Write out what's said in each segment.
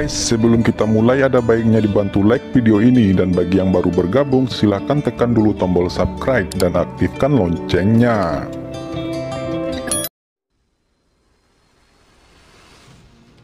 guys, sebelum kita mulai ada baiknya dibantu like video ini dan bagi yang baru bergabung silahkan tekan dulu tombol subscribe dan aktifkan loncengnya.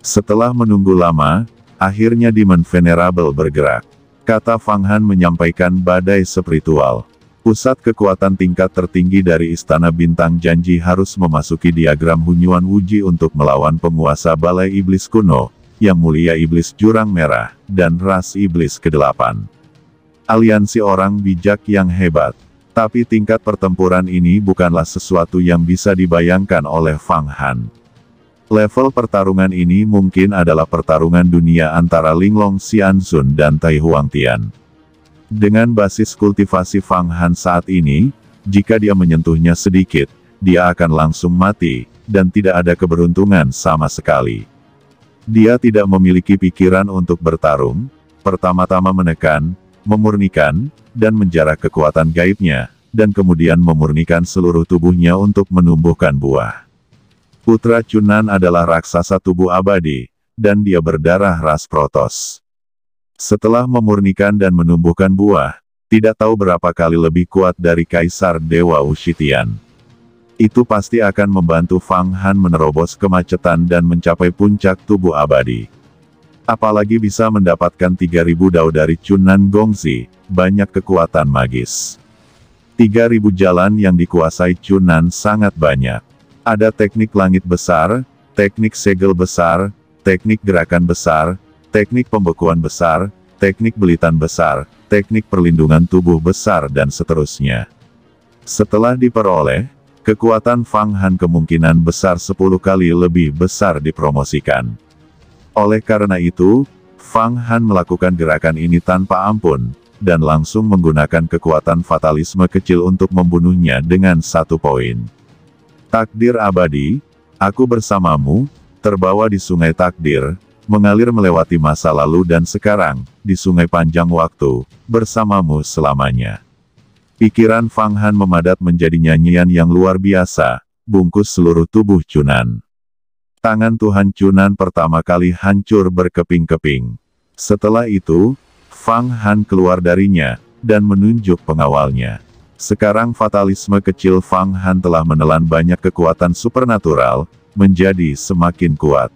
Setelah menunggu lama, akhirnya Demon Venerable bergerak. Kata Fang Han menyampaikan badai spiritual. Pusat kekuatan tingkat tertinggi dari Istana Bintang Janji harus memasuki diagram Hunyuan Wuji untuk melawan penguasa Balai Iblis kuno, yang mulia Iblis Jurang Merah, dan ras Iblis ke-8. Aliansi orang bijak yang hebat. Tapi tingkat pertempuran ini bukanlah sesuatu yang bisa dibayangkan oleh Fang Han. Level pertarungan ini mungkin adalah pertarungan dunia antara Linglong Xianzun dan Tai Huang Tian. Dengan basis kultivasi Fang Han saat ini, jika dia menyentuhnya sedikit, dia akan langsung mati, dan tidak ada keberuntungan sama sekali. Dia tidak memiliki pikiran untuk bertarung, pertama-tama menekan, memurnikan, dan menjarak kekuatan gaibnya, dan kemudian memurnikan seluruh tubuhnya untuk menumbuhkan buah. Putra Cunan adalah raksasa tubuh abadi, dan dia berdarah ras protos. Setelah memurnikan dan menumbuhkan buah, tidak tahu berapa kali lebih kuat dari Kaisar Dewa Ushitian. Itu pasti akan membantu Fang Han menerobos kemacetan dan mencapai puncak tubuh abadi. Apalagi bisa mendapatkan 3000 dao dari Chunan Gongzi, banyak kekuatan magis. 3000 jalan yang dikuasai Chunan sangat banyak. Ada teknik langit besar, teknik segel besar, teknik gerakan besar, teknik pembekuan besar, teknik belitan besar, teknik perlindungan tubuh besar dan seterusnya. Setelah diperoleh, kekuatan Fang Han kemungkinan besar 10 kali lebih besar dipromosikan. Oleh karena itu, Fang Han melakukan gerakan ini tanpa ampun, dan langsung menggunakan kekuatan fatalisme kecil untuk membunuhnya dengan satu poin. Takdir abadi, aku bersamamu, terbawa di sungai takdir, mengalir melewati masa lalu dan sekarang, di sungai panjang waktu, bersamamu selamanya. Pikiran Fang Han memadat menjadi nyanyian yang luar biasa, bungkus seluruh tubuh Cunan. Tangan Tuhan Cunan pertama kali hancur berkeping-keping. Setelah itu, Fang Han keluar darinya, dan menunjuk pengawalnya. Sekarang fatalisme kecil Fang Han telah menelan banyak kekuatan supernatural, menjadi semakin kuat.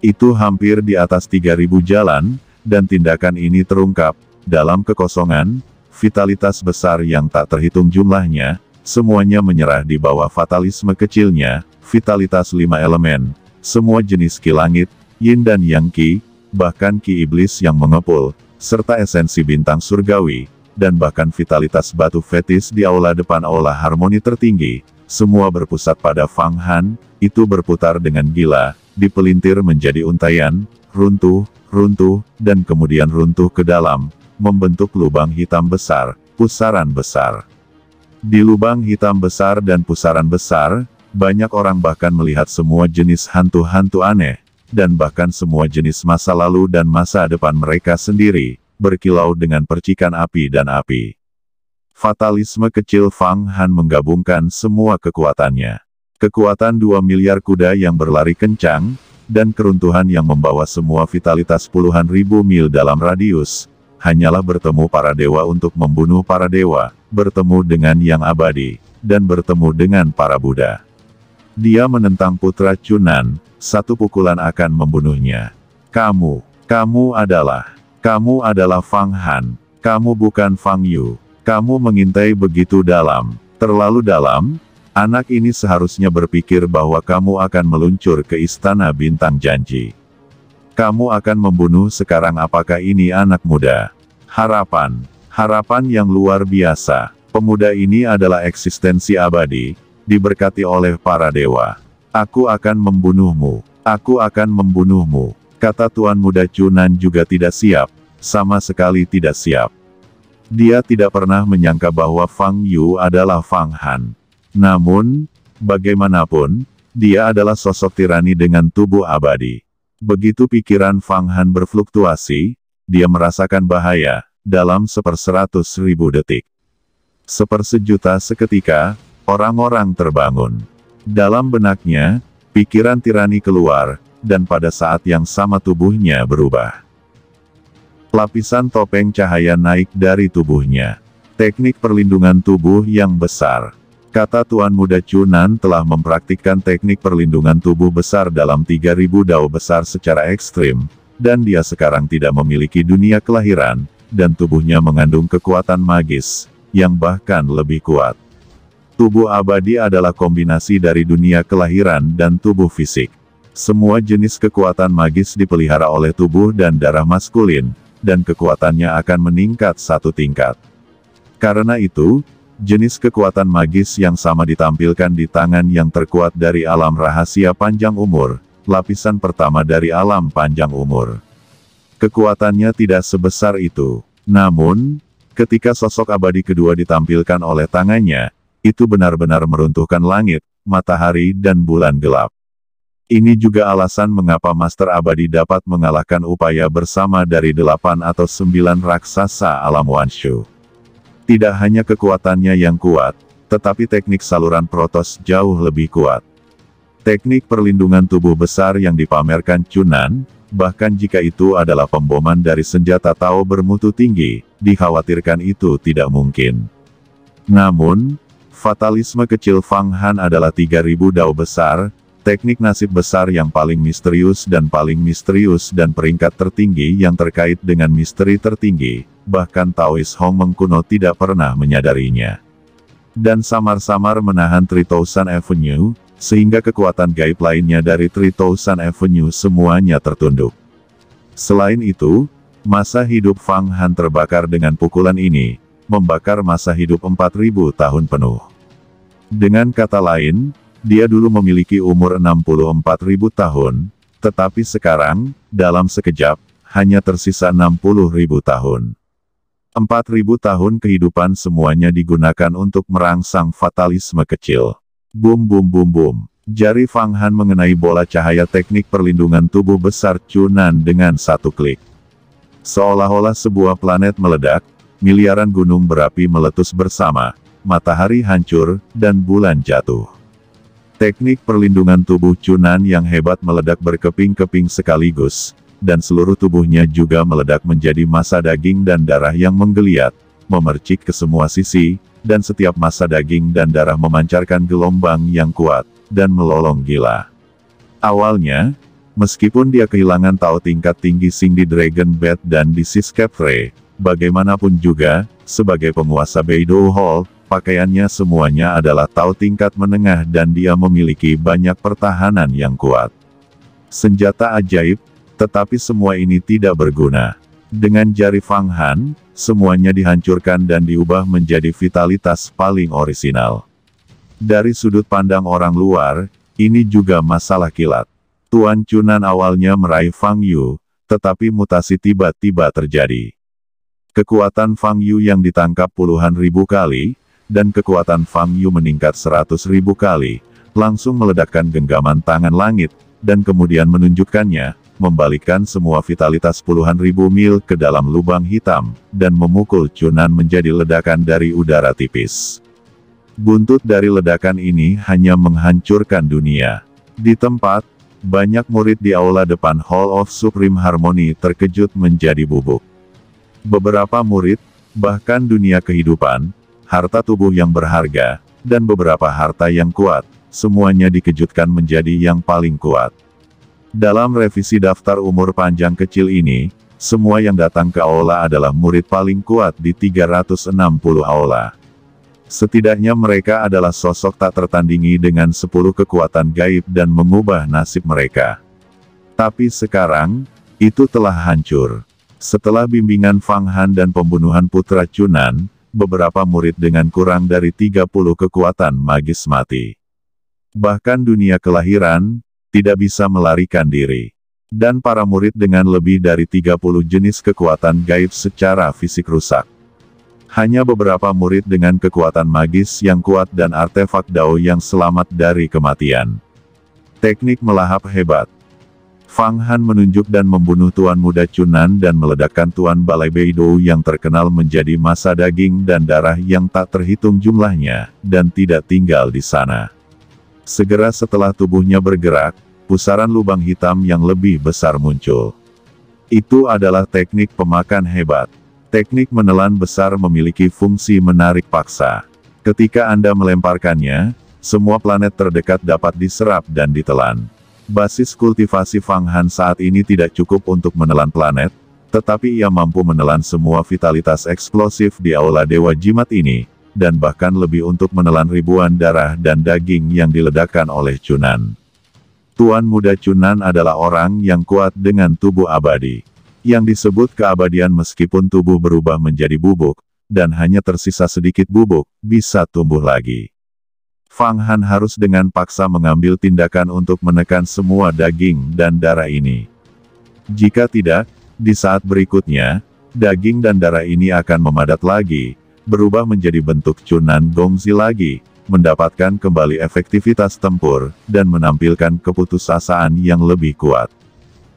Itu hampir di atas 3000 jalan, dan tindakan ini terungkap, dalam kekosongan, vitalitas besar yang tak terhitung jumlahnya, semuanya menyerah di bawah fatalisme kecilnya, vitalitas lima elemen, semua jenis ki langit, yin dan yang ki, bahkan ki iblis yang mengepul, serta esensi bintang surgawi, dan bahkan vitalitas batu fetis di aula depan aula harmoni tertinggi, semua berpusat pada Fang Han, itu berputar dengan gila, dipelintir menjadi untayan, runtuh, runtuh, dan kemudian runtuh ke dalam, membentuk lubang hitam besar, pusaran besar. Di lubang hitam besar dan pusaran besar, banyak orang bahkan melihat semua jenis hantu-hantu aneh, dan bahkan semua jenis masa lalu dan masa depan mereka sendiri, berkilau dengan percikan api dan api. Fatalisme kecil Fang Han menggabungkan semua kekuatannya kekuatan 2 miliar kuda yang berlari kencang, dan keruntuhan yang membawa semua vitalitas puluhan ribu mil dalam radius, hanyalah bertemu para dewa untuk membunuh para dewa, bertemu dengan yang abadi, dan bertemu dengan para Buddha. Dia menentang putra Cunan, satu pukulan akan membunuhnya. Kamu, kamu adalah, kamu adalah Fang Han, kamu bukan Fang Yu, kamu mengintai begitu dalam, terlalu dalam, Anak ini seharusnya berpikir bahwa kamu akan meluncur ke istana bintang janji. Kamu akan membunuh sekarang apakah ini anak muda? Harapan. Harapan yang luar biasa. Pemuda ini adalah eksistensi abadi, diberkati oleh para dewa. Aku akan membunuhmu. Aku akan membunuhmu. Kata Tuan Muda Cunan juga tidak siap, sama sekali tidak siap. Dia tidak pernah menyangka bahwa Fang Yu adalah Fang Han. Namun, bagaimanapun, dia adalah sosok tirani dengan tubuh abadi. Begitu pikiran Fang Han berfluktuasi, dia merasakan bahaya, dalam seperseratus ribu detik. Sepersejuta seketika, orang-orang terbangun. Dalam benaknya, pikiran tirani keluar, dan pada saat yang sama tubuhnya berubah. Lapisan topeng cahaya naik dari tubuhnya. Teknik perlindungan tubuh yang besar. Kata Tuan Muda Cunan telah mempraktikkan teknik perlindungan tubuh besar dalam 3000 dao besar secara ekstrim, dan dia sekarang tidak memiliki dunia kelahiran, dan tubuhnya mengandung kekuatan magis, yang bahkan lebih kuat. Tubuh abadi adalah kombinasi dari dunia kelahiran dan tubuh fisik. Semua jenis kekuatan magis dipelihara oleh tubuh dan darah maskulin, dan kekuatannya akan meningkat satu tingkat. Karena itu, jenis kekuatan magis yang sama ditampilkan di tangan yang terkuat dari alam rahasia panjang umur, lapisan pertama dari alam panjang umur. Kekuatannya tidak sebesar itu. Namun, ketika sosok abadi kedua ditampilkan oleh tangannya, itu benar-benar meruntuhkan langit, matahari dan bulan gelap. Ini juga alasan mengapa Master Abadi dapat mengalahkan upaya bersama dari delapan atau sembilan raksasa alam Wanshu. Tidak hanya kekuatannya yang kuat, tetapi teknik saluran protos jauh lebih kuat. Teknik perlindungan tubuh besar yang dipamerkan Cunan, bahkan jika itu adalah pemboman dari senjata Tao bermutu tinggi, dikhawatirkan itu tidak mungkin. Namun, fatalisme kecil Fang Han adalah 3000 Dao besar, teknik nasib besar yang paling misterius dan paling misterius dan peringkat tertinggi yang terkait dengan misteri tertinggi, bahkan Taois Hong Mengkuno tidak pernah menyadarinya. Dan samar-samar menahan Tritosan Avenue, sehingga kekuatan gaib lainnya dari Tritosan Avenue semuanya tertunduk. Selain itu, masa hidup Fang Han terbakar dengan pukulan ini, membakar masa hidup 4000 tahun penuh. Dengan kata lain, dia dulu memiliki umur 64.000 tahun, tetapi sekarang, dalam sekejap, hanya tersisa 60.000 tahun. 4.000 tahun kehidupan semuanya digunakan untuk merangsang fatalisme kecil. Bum bum bum bum. Jari Fang Han mengenai bola cahaya teknik perlindungan tubuh besar Cunan dengan satu klik. Seolah-olah sebuah planet meledak, miliaran gunung berapi meletus bersama, matahari hancur, dan bulan jatuh. Teknik perlindungan tubuh Cunan yang hebat meledak berkeping-keping sekaligus, dan seluruh tubuhnya juga meledak menjadi masa daging dan darah yang menggeliat, memercik ke semua sisi, dan setiap masa daging dan darah memancarkan gelombang yang kuat, dan melolong gila. Awalnya, meskipun dia kehilangan Tao tingkat tinggi Sing di Dragon Bed dan di Siskepre, bagaimanapun juga, sebagai penguasa Beidou Hall, pakaiannya semuanya adalah tau tingkat menengah dan dia memiliki banyak pertahanan yang kuat. Senjata ajaib, tetapi semua ini tidak berguna. Dengan jari Fang Han, semuanya dihancurkan dan diubah menjadi vitalitas paling orisinal. Dari sudut pandang orang luar, ini juga masalah kilat. Tuan Cunan awalnya meraih Fang Yu, tetapi mutasi tiba-tiba terjadi. Kekuatan Fang Yu yang ditangkap puluhan ribu kali, dan kekuatan Fang Yu meningkat seratus ribu kali, langsung meledakkan genggaman tangan langit, dan kemudian menunjukkannya, membalikkan semua vitalitas puluhan ribu mil ke dalam lubang hitam, dan memukul Cunan menjadi ledakan dari udara tipis. Buntut dari ledakan ini hanya menghancurkan dunia. Di tempat, banyak murid di aula depan Hall of Supreme Harmony terkejut menjadi bubuk. Beberapa murid, bahkan dunia kehidupan, harta tubuh yang berharga, dan beberapa harta yang kuat, semuanya dikejutkan menjadi yang paling kuat. Dalam revisi daftar umur panjang kecil ini, semua yang datang ke aula adalah murid paling kuat di 360 aula. Setidaknya mereka adalah sosok tak tertandingi dengan 10 kekuatan gaib dan mengubah nasib mereka. Tapi sekarang, itu telah hancur. Setelah bimbingan Fang Han dan pembunuhan putra Cunan, beberapa murid dengan kurang dari 30 kekuatan magis mati. Bahkan dunia kelahiran, tidak bisa melarikan diri. Dan para murid dengan lebih dari 30 jenis kekuatan gaib secara fisik rusak. Hanya beberapa murid dengan kekuatan magis yang kuat dan artefak Dao yang selamat dari kematian. Teknik melahap hebat. Fang Han menunjuk dan membunuh Tuan Muda Cunan dan meledakkan Tuan Balai Beidou yang terkenal menjadi masa daging dan darah yang tak terhitung jumlahnya, dan tidak tinggal di sana. Segera setelah tubuhnya bergerak, pusaran lubang hitam yang lebih besar muncul. Itu adalah teknik pemakan hebat. Teknik menelan besar memiliki fungsi menarik paksa. Ketika Anda melemparkannya, semua planet terdekat dapat diserap dan ditelan. Basis kultivasi Fang Han saat ini tidak cukup untuk menelan planet, tetapi ia mampu menelan semua vitalitas eksplosif di aula Dewa Jimat ini, dan bahkan lebih untuk menelan ribuan darah dan daging yang diledakkan oleh Cunan. Tuan Muda Cunan adalah orang yang kuat dengan tubuh abadi. Yang disebut keabadian meskipun tubuh berubah menjadi bubuk, dan hanya tersisa sedikit bubuk, bisa tumbuh lagi. Fang Han harus dengan paksa mengambil tindakan untuk menekan semua daging dan darah ini. Jika tidak, di saat berikutnya, daging dan darah ini akan memadat lagi, berubah menjadi bentuk Cunan Gongzi lagi, mendapatkan kembali efektivitas tempur, dan menampilkan keputusasaan yang lebih kuat.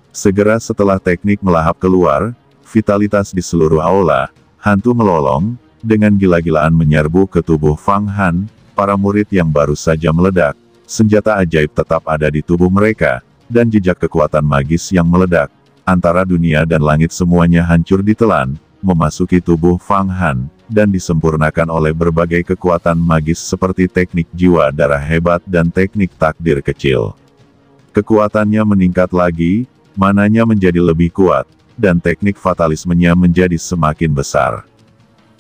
Segera setelah teknik melahap keluar, vitalitas di seluruh aula, hantu melolong, dengan gila-gilaan menyerbu ke tubuh Fang Han, para murid yang baru saja meledak, senjata ajaib tetap ada di tubuh mereka, dan jejak kekuatan magis yang meledak, antara dunia dan langit semuanya hancur ditelan, memasuki tubuh Fang Han, dan disempurnakan oleh berbagai kekuatan magis seperti teknik jiwa darah hebat dan teknik takdir kecil. Kekuatannya meningkat lagi, mananya menjadi lebih kuat, dan teknik fatalismenya menjadi semakin besar.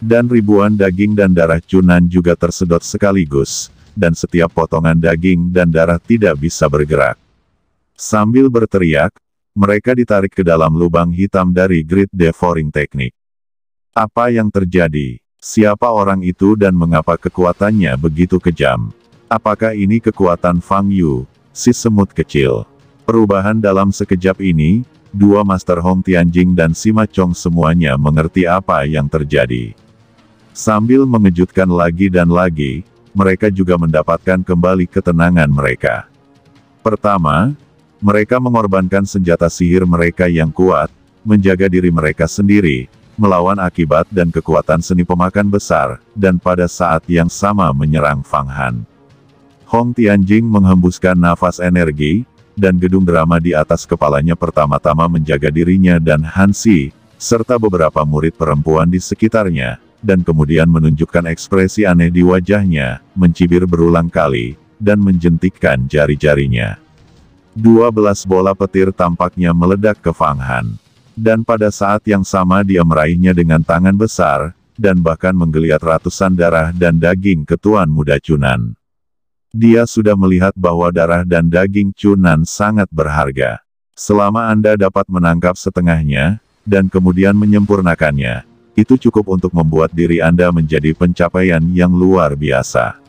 Dan ribuan daging dan darah cunan juga tersedot sekaligus, dan setiap potongan daging dan darah tidak bisa bergerak. Sambil berteriak, mereka ditarik ke dalam lubang hitam dari Grid Devouring Technique. Apa yang terjadi? Siapa orang itu dan mengapa kekuatannya begitu kejam? Apakah ini kekuatan Fang Yu, si semut kecil? Perubahan dalam sekejap ini, dua Master Hong Tianjing dan Sima Chong semuanya mengerti apa yang terjadi. Sambil mengejutkan lagi dan lagi, mereka juga mendapatkan kembali ketenangan mereka. Pertama, mereka mengorbankan senjata sihir mereka yang kuat, menjaga diri mereka sendiri, melawan akibat dan kekuatan seni pemakan besar, dan pada saat yang sama menyerang Fang Han. Hong Tianjing menghembuskan nafas energi, dan gedung drama di atas kepalanya pertama-tama menjaga dirinya dan Hansi, serta beberapa murid perempuan di sekitarnya, dan kemudian menunjukkan ekspresi aneh di wajahnya, mencibir berulang kali, dan menjentikkan jari-jarinya. Dua belas bola petir tampaknya meledak ke Fang Han. Dan pada saat yang sama dia meraihnya dengan tangan besar, dan bahkan menggeliat ratusan darah dan daging ketuan muda Cunan. Dia sudah melihat bahwa darah dan daging Cunan sangat berharga. Selama Anda dapat menangkap setengahnya, dan kemudian menyempurnakannya, itu cukup untuk membuat diri Anda menjadi pencapaian yang luar biasa.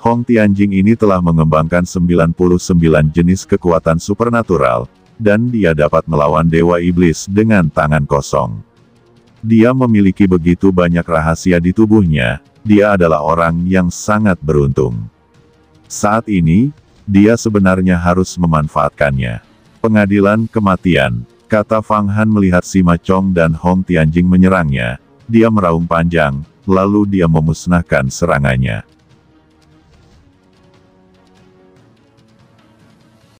Hong Tianjing ini telah mengembangkan 99 jenis kekuatan supernatural, dan dia dapat melawan Dewa Iblis dengan tangan kosong. Dia memiliki begitu banyak rahasia di tubuhnya, dia adalah orang yang sangat beruntung. Saat ini, dia sebenarnya harus memanfaatkannya. Pengadilan kematian, kata Fang Han melihat Sima Chong dan Hong Tianjing menyerangnya, dia meraung panjang, lalu dia memusnahkan serangannya.